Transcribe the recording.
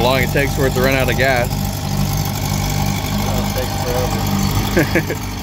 How long it takes for it to run out of gas. it takes forever.